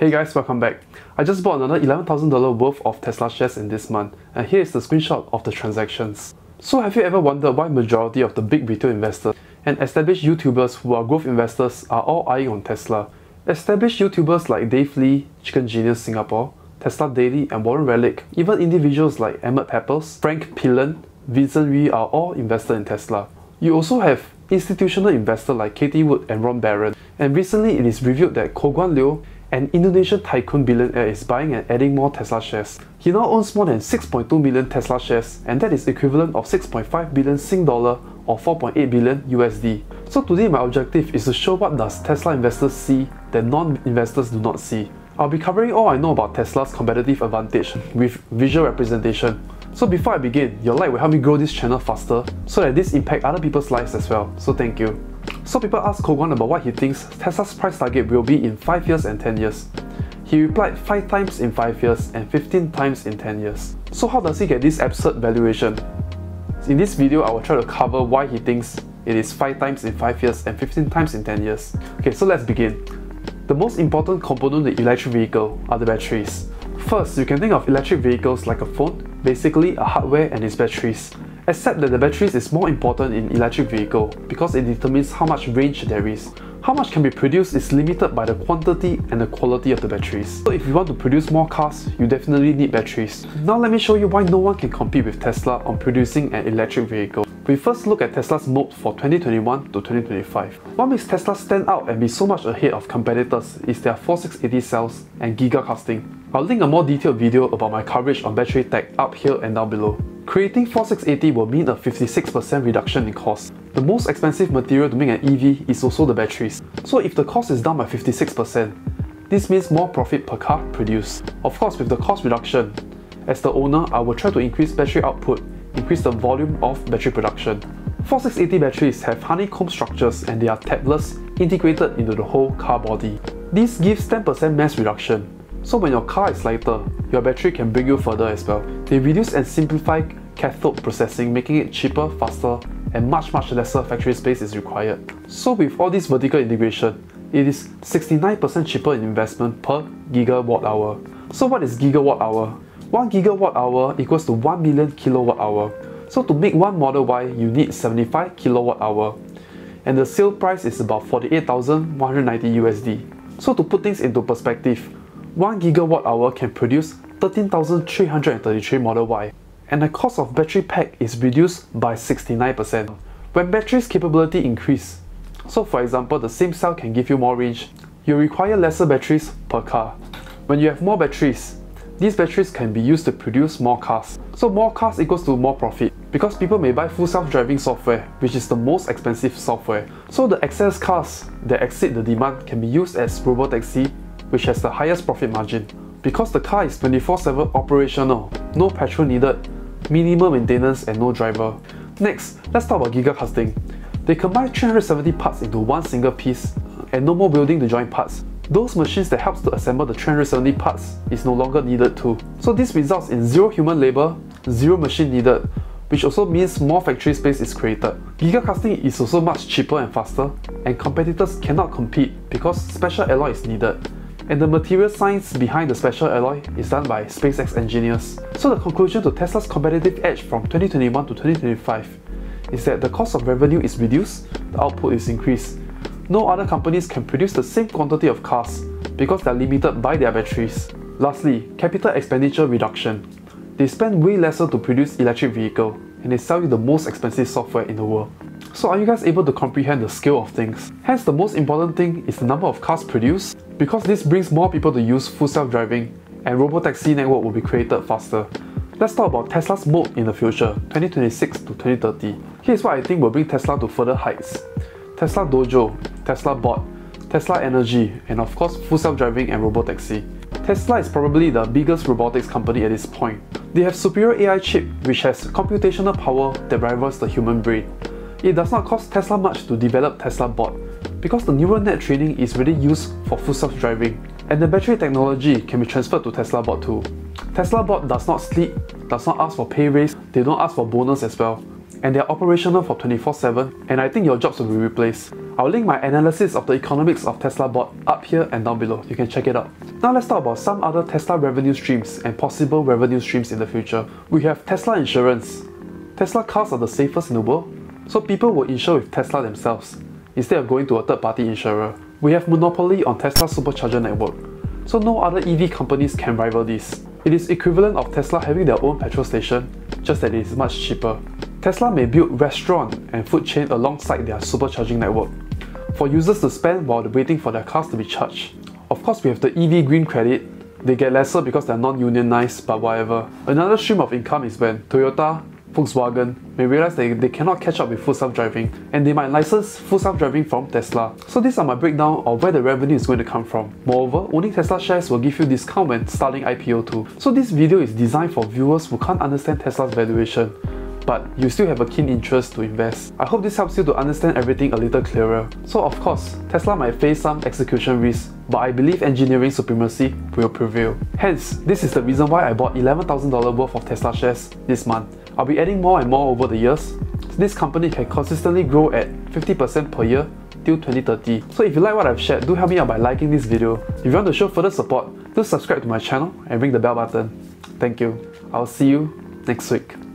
Hey guys, welcome back. I just bought another $11,000 worth of Tesla shares in this month, and here is the screenshot of the transactions. So have you ever wondered why majority of the big retail investors and established YouTubers who are growth investors are all eyeing on Tesla? Established YouTubers like Dave Lee, Chicken Genius Singapore, Tesla Daily and Warren Redlich, even individuals like Emmett Peppers, Frank Pillen, Vincent Lee are all invested in Tesla. You also have institutional investors like Cathie Wood and Ron Baron, and recently it is revealed that Koh Guan Liu an Indonesian tycoon billionaire is buying and adding more Tesla shares. He now owns more than 6.2 million Tesla shares, and that is equivalent of 6.5 billion Sing dollar or 4.8 billion USD. So today my objective is to show what does Tesla investors see that non-investors do not see. I'll be covering all I know about Tesla's competitive advantage with visual representation. So before I begin, your like will help me grow this channel faster so that this impact other people's lives as well. So thank you. So people asked Koh Guan about what he thinks Tesla's price target will be in 5 years and 10 years. He replied 5 times in 5 years and 15 times in 10 years. So how does he get this absurd valuation? In this video, I will try to cover why he thinks it is 5 times in 5 years and 15 times in 10 years. Okay, so let's begin. The most important component of the electric vehicle are the batteries. First, you can think of electric vehicles like a phone, basically a hardware and its batteries except that the batteries is more important in electric vehicle because it determines how much range there is. How much can be produced is limited by the quantity and the quality of the batteries. So if you want to produce more cars, you definitely need batteries. Now let me show you why no one can compete with Tesla on producing an electric vehicle. We first look at Tesla's moat for 2021 to 2025. What makes Tesla stand out and be so much ahead of competitors is their 4680 cells and gigacasting. I'll link a more detailed video about my coverage on battery tech up here and down below. Creating 4680 will mean a 56% reduction in cost. The most expensive material to make an EV is also the batteries. So if the cost is down by 56%, this means more profit per car produced. Of course, with the cost reduction, as the owner, I will try to increase battery output, increase the volume of battery production. 4680 batteries have honeycomb structures and they are tabless, integrated into the whole car body. This gives 10% mass reduction. So when your car is lighter, your battery can bring you further as well. They reduce and simplify cathode processing, making it cheaper, faster, and much much lesser factory space is required. So with all this vertical integration, it is 69% cheaper in investment per gigawatt hour. So what is gigawatt hour? 1 gigawatt hour equals to 1 million kilowatt hour. So to make one Model Y, you need 75 kilowatt hour. And the sale price is about 48,190 USD. So to put things into perspective, 1 gigawatt hour can produce 13,333 Model Y and the cost of battery pack is reduced by 69%. When battery's capability increase, so for example the same cell can give you more range, you require lesser batteries per car. When you have more batteries, these batteries can be used to produce more cars. So more cars equals to more profit because people may buy full self-driving software which is the most expensive software. So the excess cars that exceed the demand can be used as robotaxi which has the highest profit margin. Because the car is 24-7 operational, no petrol needed, minimal maintenance and no driver. Next, let's talk about gigacasting. They combine 370 parts into one single piece uh, and no more building the joint parts. Those machines that helps to assemble the 370 parts is no longer needed too. So this results in zero human labor, zero machine needed, which also means more factory space is created. Gigacasting is also much cheaper and faster, and competitors cannot compete because special alloy is needed and the material science behind the special alloy is done by SpaceX engineers. So the conclusion to Tesla's competitive edge from 2021 to 2025 is that the cost of revenue is reduced, the output is increased. No other companies can produce the same quantity of cars because they are limited by their batteries. Lastly, capital expenditure reduction. They spend way lesser to produce electric vehicle and they sell you the most expensive software in the world. So are you guys able to comprehend the scale of things? Hence the most important thing is the number of cars produced because this brings more people to use full self-driving and robotaxi network will be created faster. Let's talk about Tesla's moat in the future, 2026 to 2030. Here's what I think will bring Tesla to further heights. Tesla Dojo, Tesla Bot, Tesla Energy, and of course full self-driving and robotaxi. Tesla is probably the biggest robotics company at this point. They have superior AI chip which has computational power that rivals the human brain. It does not cost Tesla much to develop Tesla Bot because the neural net training is really used for full self-driving and the battery technology can be transferred to Tesla Bot too. Tesla Bot does not sleep, does not ask for pay raise, they don't ask for bonus as well and they are operational for 24-7 and I think your jobs will be replaced. I'll link my analysis of the economics of Tesla bot up here and down below. You can check it out. Now let's talk about some other Tesla revenue streams and possible revenue streams in the future. We have Tesla insurance. Tesla cars are the safest in the world, so people will insure with Tesla themselves instead of going to a third-party insurer. We have monopoly on Tesla supercharger network, so no other EV companies can rival this. It is equivalent of Tesla having their own petrol station, just that it is much cheaper. Tesla may build restaurant and food chain alongside their supercharging network for users to spend while waiting for their cars to be charged. Of course, we have the EV green credit. They get lesser because they're non-unionized, but whatever. Another stream of income is when Toyota, Volkswagen may realize that they cannot catch up with full self-driving and they might license full self-driving from Tesla. So these are my breakdown of where the revenue is going to come from. Moreover, owning Tesla shares will give you discount when starting IPO too. So this video is designed for viewers who can't understand Tesla's valuation but you still have a keen interest to invest. I hope this helps you to understand everything a little clearer. So of course, Tesla might face some execution risks, but I believe engineering supremacy will prevail. Hence, this is the reason why I bought $11,000 worth of Tesla shares this month. I'll be adding more and more over the years. This company can consistently grow at 50% per year till 2030. So if you like what I've shared, do help me out by liking this video. If you want to show further support, do subscribe to my channel and ring the bell button. Thank you. I'll see you next week.